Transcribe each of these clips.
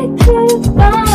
But I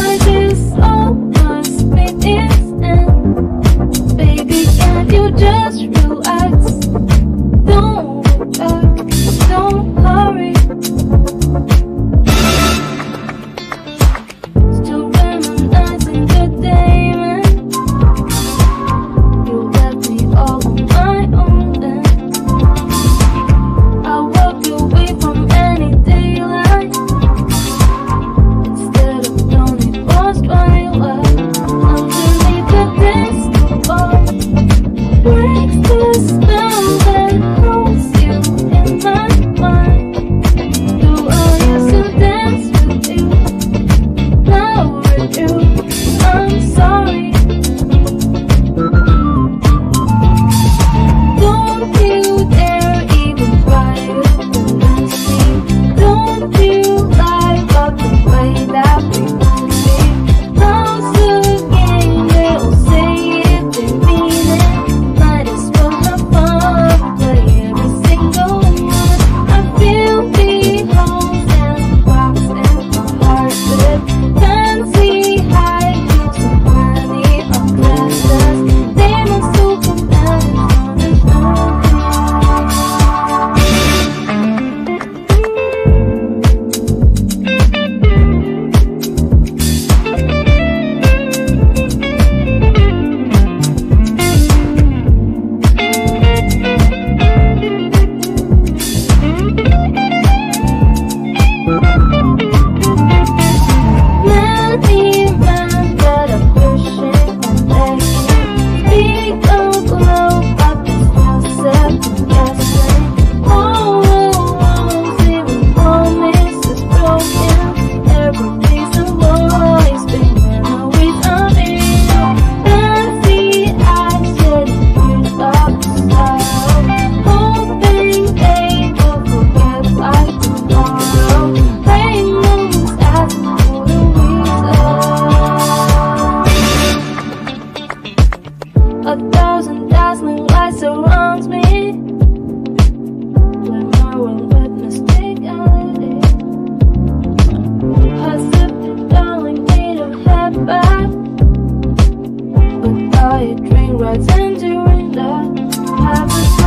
drink right into that. Have a